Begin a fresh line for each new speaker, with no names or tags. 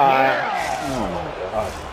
は
い。